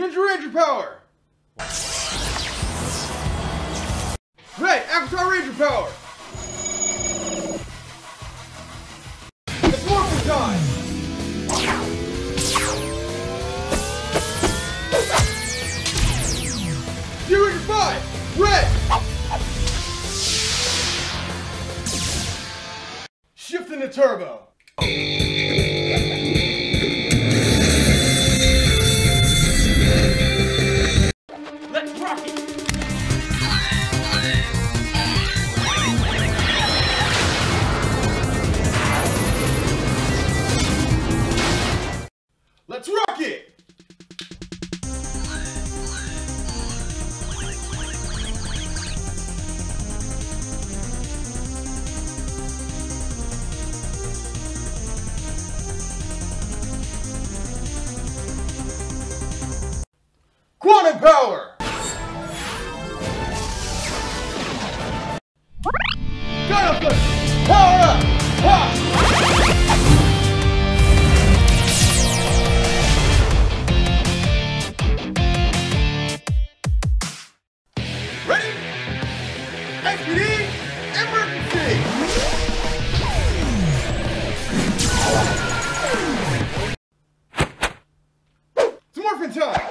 Ranger Power! Right, Avatar Ranger Power! It's Morphin time! Zero to five! Red! Shifting the turbo! Let's rock it! Quantum power! SPD emergency! It's morphin' time!